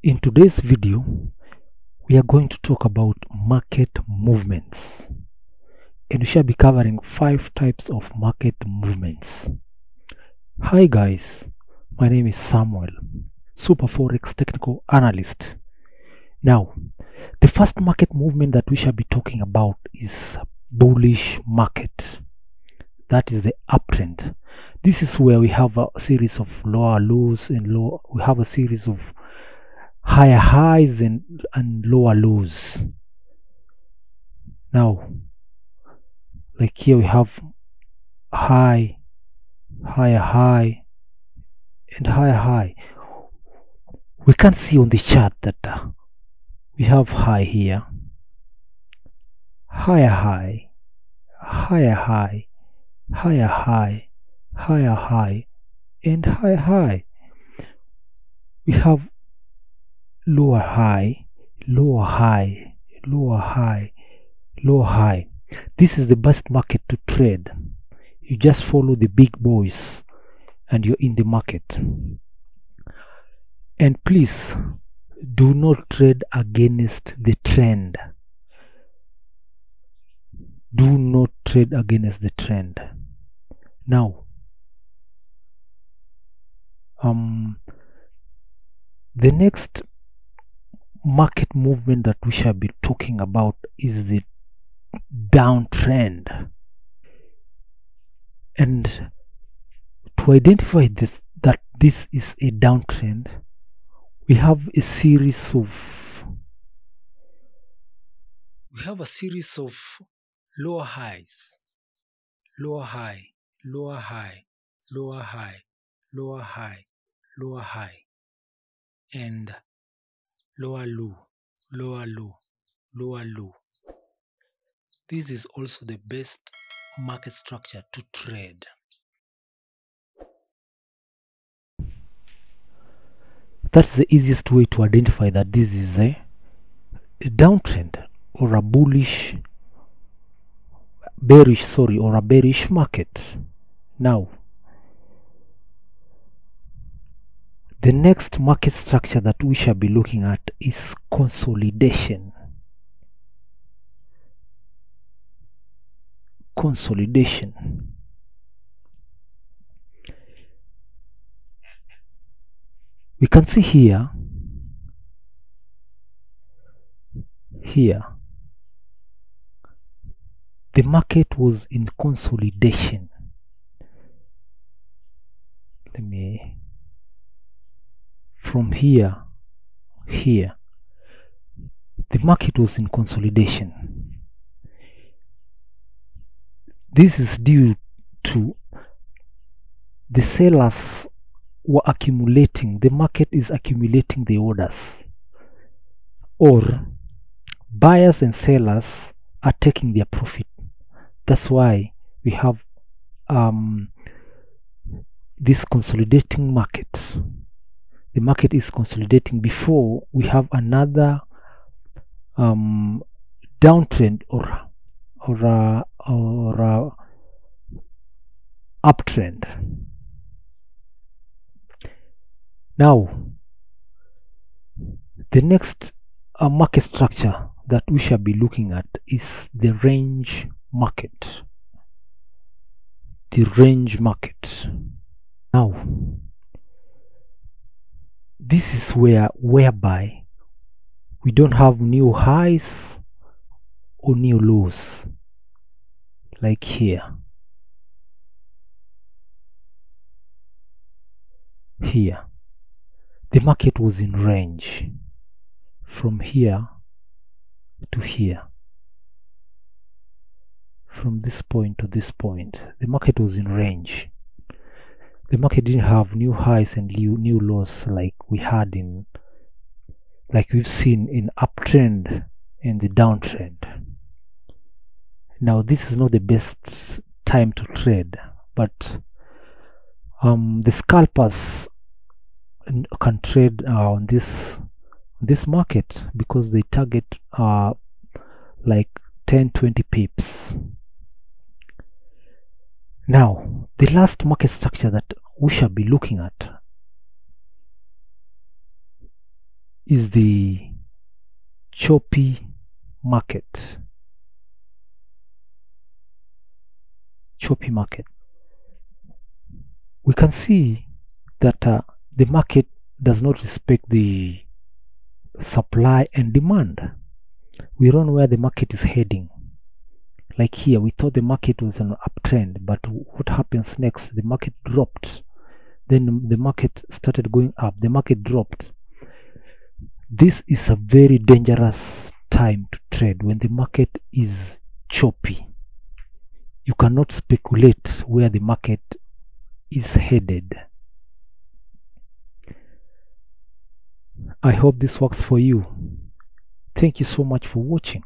In today's video, we are going to talk about market movements. And we shall be covering five types of market movements. Hi guys, my name is Samuel, Super Forex Technical Analyst. Now, the first market movement that we shall be talking about is bullish market. That is the uptrend. This is where we have a series of lower lows and low. We have a series of higher highs and, and lower lows. Now, like here we have high, higher high, and higher high. We can see on the chart that uh, we have high here, higher high, higher high, higher high, higher high, and higher high. We have lower high, lower high, lower high, lower high. This is the best market to trade. You just follow the big boys and you're in the market. And please do not trade against the trend. Do not trade against the trend. Now, um, the next market movement that we shall be talking about is the downtrend. And to identify this that this is a downtrend, we have a series of we have a series of lower highs, lower high, lower high, lower high, lower high, lower high, and lower low, lower low, lower low. This is also the best market structure to trade. That's the easiest way to identify that this is a, downtrend or a bullish, bearish, sorry, or a bearish market. Now, the next market structure that we shall be looking at is consolidation. Consolidation. We can see here, here, the market was in consolidation. From here here. The market was in consolidation. This is due to the sellers were accumulating the market is accumulating the orders. Or buyers and sellers are taking their profit. That's why we have um, this consolidating market the market is consolidating before we have another um, downtrend or or a, or a uptrend. Now, the next uh, market structure that we shall be looking at is the range market. The range market. Now, this is where whereby we don't have new highs or new lows like here. Here. The market was in range from here to here. From this point to this point the market was in range the market didn't have new highs and new, new lows like we had in like we've seen in uptrend and the downtrend. Now this is not the best time to trade but um, the scalpers can trade uh, on this this market because they target uh, like 10 20 pips now, the last market structure that we shall be looking at is the choppy market. Choppy market. We can see that uh, the market does not respect the supply and demand. We don't know where the market is heading like here we thought the market was an uptrend but what happens next? The market dropped. Then the market started going up. The market dropped. This is a very dangerous time to trade when the market is choppy. You cannot speculate where the market is headed. I hope this works for you. Thank you so much for watching